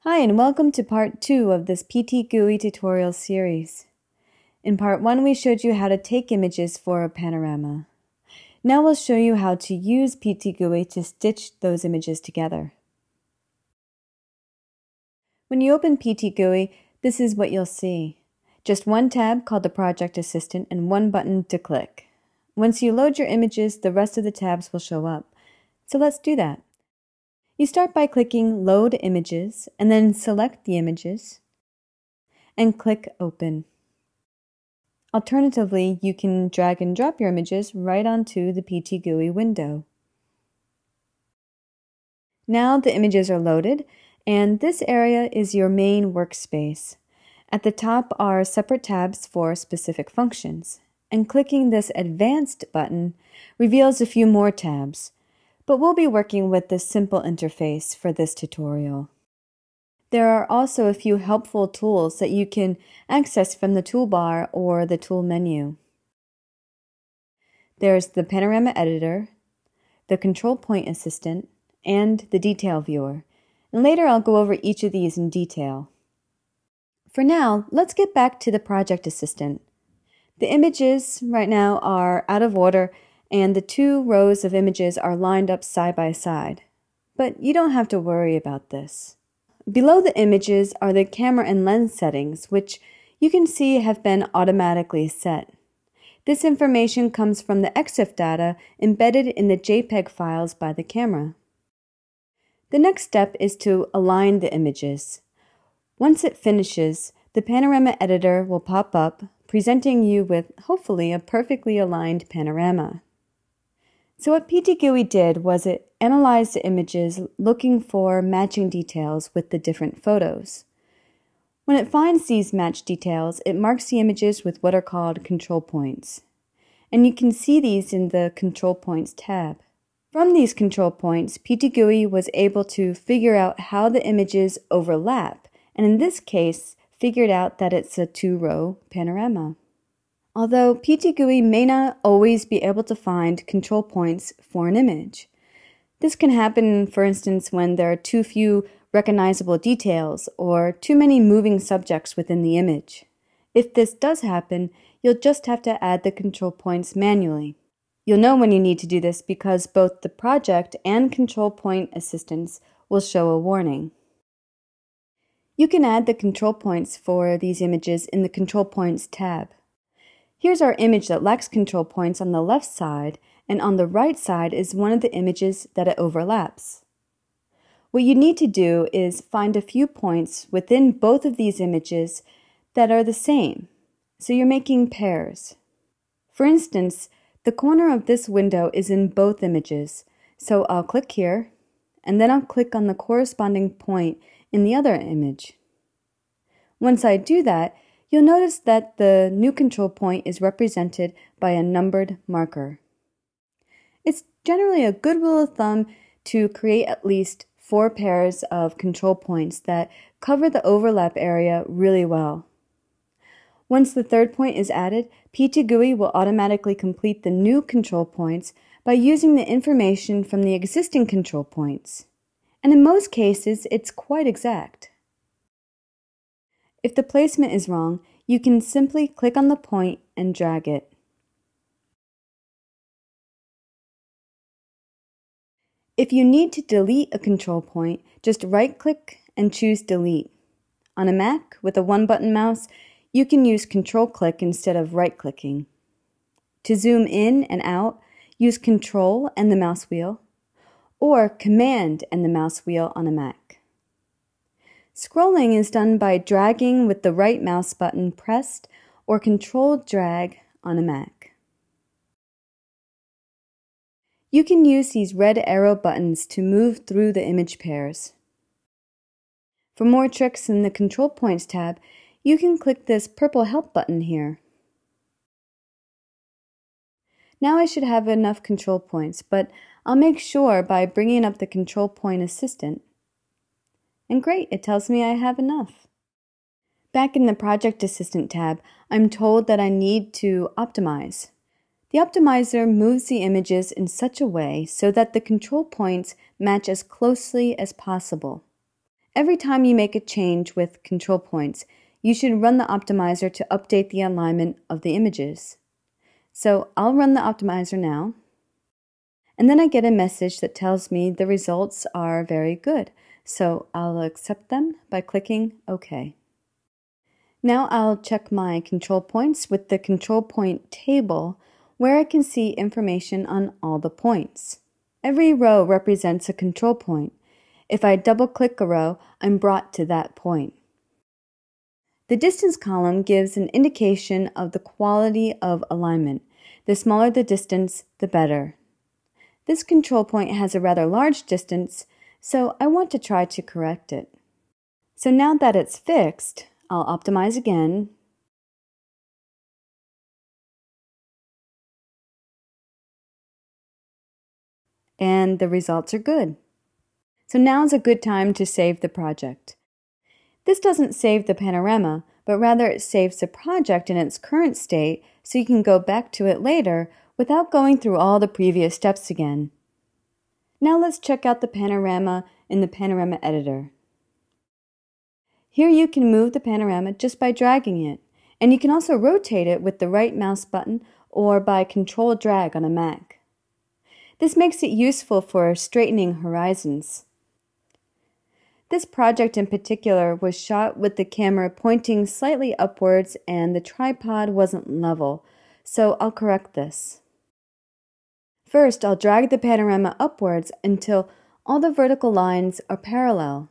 Hi and welcome to part 2 of this PTGui tutorial series. In part 1 we showed you how to take images for a panorama. Now we'll show you how to use PTGui to stitch those images together. When you open PTGui, this is what you'll see. Just one tab called the Project Assistant and one button to click. Once you load your images, the rest of the tabs will show up. So let's do that. You start by clicking Load Images and then select the images and click Open. Alternatively, you can drag and drop your images right onto the PTGui window. Now the images are loaded and this area is your main workspace. At the top are separate tabs for specific functions, and clicking this Advanced button reveals a few more tabs but we'll be working with this simple interface for this tutorial. There are also a few helpful tools that you can access from the toolbar or the tool menu. There's the Panorama Editor, the Control Point Assistant, and the Detail Viewer, and later I'll go over each of these in detail. For now, let's get back to the Project Assistant. The images right now are out of order and the two rows of images are lined up side by side. But you don't have to worry about this. Below the images are the camera and lens settings, which you can see have been automatically set. This information comes from the EXIF data embedded in the JPEG files by the camera. The next step is to align the images. Once it finishes, the panorama editor will pop up, presenting you with hopefully a perfectly aligned panorama. So what PTGui did was it analyzed the images looking for matching details with the different photos. When it finds these match details, it marks the images with what are called control points. And you can see these in the Control Points tab. From these control points, PTGui was able to figure out how the images overlap, and in this case, figured out that it's a two-row panorama. Although PTGui may not always be able to find control points for an image. This can happen, for instance, when there are too few recognizable details or too many moving subjects within the image. If this does happen, you'll just have to add the control points manually. You'll know when you need to do this because both the project and control point assistants will show a warning. You can add the control points for these images in the Control Points tab. Here's our image that lacks control points on the left side, and on the right side is one of the images that it overlaps. What you need to do is find a few points within both of these images that are the same, so you're making pairs. For instance, the corner of this window is in both images, so I'll click here, and then I'll click on the corresponding point in the other image. Once I do that, you'll notice that the new control point is represented by a numbered marker. It's generally a good rule of thumb to create at least four pairs of control points that cover the overlap area really well. Once the third point is added, PTGui will automatically complete the new control points by using the information from the existing control points. And in most cases, it's quite exact. If the placement is wrong, you can simply click on the point and drag it. If you need to delete a control point, just right-click and choose Delete. On a Mac with a one-button mouse, you can use Control-click instead of right-clicking. To zoom in and out, use Control and the mouse wheel, or Command and the mouse wheel on a Mac. Scrolling is done by dragging with the right mouse button pressed or controlled drag on a Mac. You can use these red arrow buttons to move through the image pairs. For more tricks in the Control Points tab, you can click this purple Help button here. Now I should have enough control points, but I'll make sure by bringing up the Control Point Assistant. And great, it tells me I have enough. Back in the Project Assistant tab, I'm told that I need to optimize. The optimizer moves the images in such a way so that the control points match as closely as possible. every time you make a change with control points, you should run the optimizer to update the alignment of the images. So I'll run the optimizer now. And then I get a message that tells me the results are very good. So I'll accept them by clicking OK. Now I'll check my control points with the control point table where I can see information on all the points. Every row represents a control point. If I double click a row, I'm brought to that point. The distance column gives an indication of the quality of alignment. The smaller the distance, the better. This control point has a rather large distance, so I want to try to correct it. So now that it's fixed, I'll optimize again. And the results are good. So now is a good time to save the project. This doesn't save the panorama, but rather it saves the project in its current state so you can go back to it later without going through all the previous steps again. Now let's check out the panorama in the panorama editor. Here you can move the panorama just by dragging it, and you can also rotate it with the right mouse button or by control drag on a Mac. This makes it useful for straightening horizons. This project in particular was shot with the camera pointing slightly upwards and the tripod wasn't level, so I'll correct this. First, I'll drag the panorama upwards until all the vertical lines are parallel.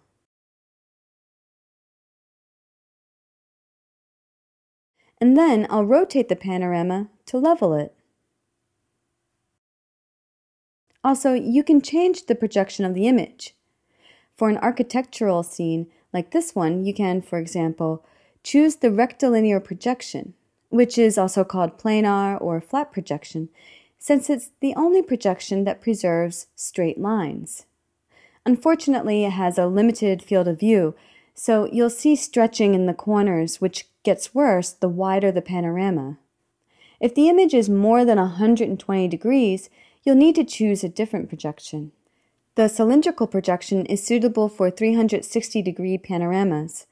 And then I'll rotate the panorama to level it. Also, you can change the projection of the image. For an architectural scene like this one, you can, for example, choose the rectilinear projection, which is also called planar or flat projection, since it's the only projection that preserves straight lines. Unfortunately, it has a limited field of view, so you'll see stretching in the corners, which gets worse the wider the panorama. If the image is more than 120 degrees, you'll need to choose a different projection. The cylindrical projection is suitable for 360 degree panoramas.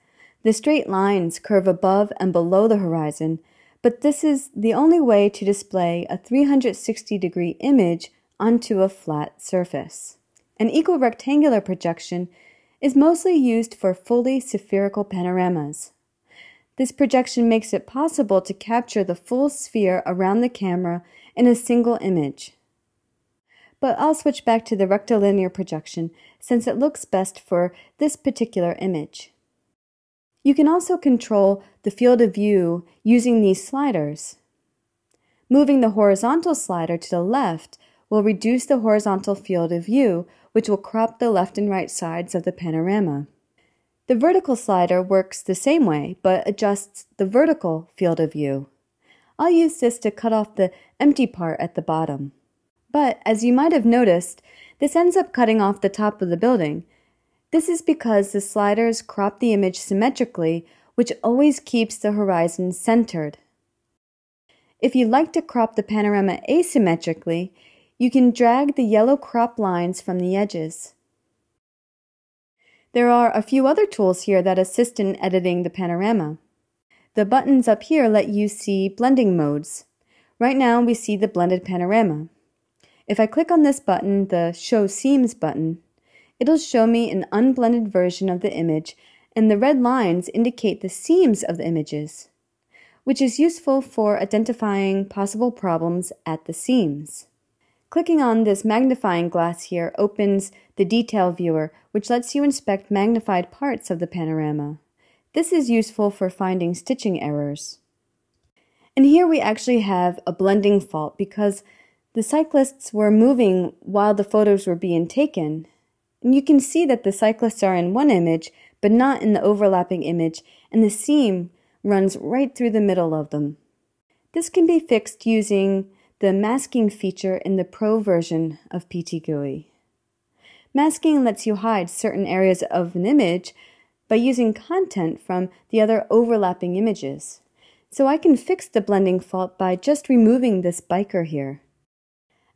The straight lines curve above and below the horizon, but this is the only way to display a 360 degree image onto a flat surface. An equirectangular projection is mostly used for fully spherical panoramas. This projection makes it possible to capture the full sphere around the camera in a single image but I'll switch back to the rectilinear projection since it looks best for this particular image. You can also control the field of view using these sliders. Moving the horizontal slider to the left will reduce the horizontal field of view, which will crop the left and right sides of the panorama. The vertical slider works the same way, but adjusts the vertical field of view. I'll use this to cut off the empty part at the bottom. But, as you might have noticed, this ends up cutting off the top of the building. This is because the sliders crop the image symmetrically, which always keeps the horizon centered. If you'd like to crop the panorama asymmetrically, you can drag the yellow crop lines from the edges. There are a few other tools here that assist in editing the panorama. The buttons up here let you see blending modes. Right now we see the blended panorama. If I click on this button, the Show Seams button, it'll show me an unblended version of the image and the red lines indicate the seams of the images, which is useful for identifying possible problems at the seams. Clicking on this magnifying glass here opens the detail viewer, which lets you inspect magnified parts of the panorama. This is useful for finding stitching errors. And here we actually have a blending fault because the cyclists were moving while the photos were being taken. And you can see that the cyclists are in one image, but not in the overlapping image, and the seam runs right through the middle of them. This can be fixed using the masking feature in the Pro version of PTGui. Masking lets you hide certain areas of an image by using content from the other overlapping images. So I can fix the blending fault by just removing this biker here.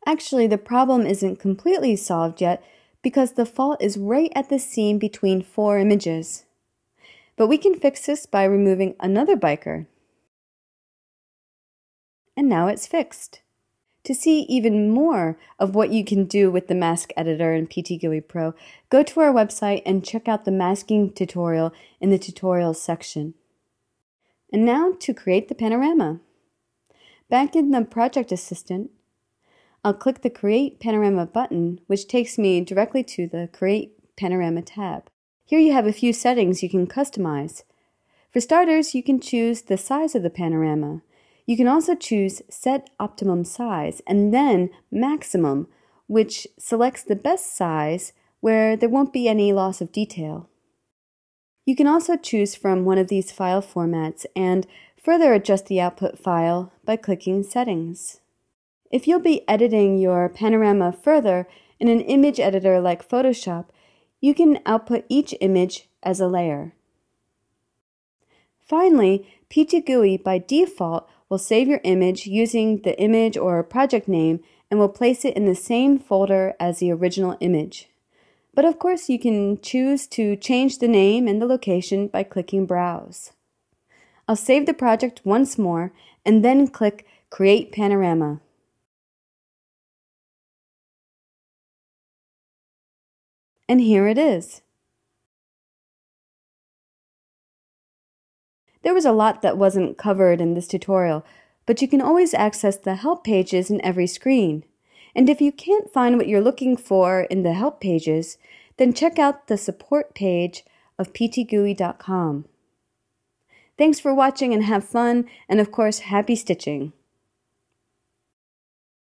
Actually, the problem isn't completely solved yet because the fault is right at the seam between four images. But we can fix this by removing another biker. And now it's fixed. To see even more of what you can do with the mask editor in PTGui Pro, go to our website and check out the masking tutorial in the tutorials section. And now to create the panorama. Back in the Project Assistant, I'll click the Create Panorama button, which takes me directly to the Create Panorama tab. Here you have a few settings you can customize. For starters, you can choose the size of the panorama. You can also choose Set Optimum Size and then Maximum, which selects the best size where there won't be any loss of detail. You can also choose from one of these file formats and further adjust the output file by clicking Settings. If you'll be editing your panorama further in an image editor like Photoshop, you can output each image as a layer. Finally, PTGui by default will save your image using the image or project name and will place it in the same folder as the original image. But of course, you can choose to change the name and the location by clicking Browse. I'll save the project once more and then click Create Panorama. And here it is. There was a lot that wasn't covered in this tutorial, but you can always access the help pages in every screen. And if you can't find what you're looking for in the help pages, then check out the support page of ptgui.com. Thanks for watching and have fun, and of course, happy stitching!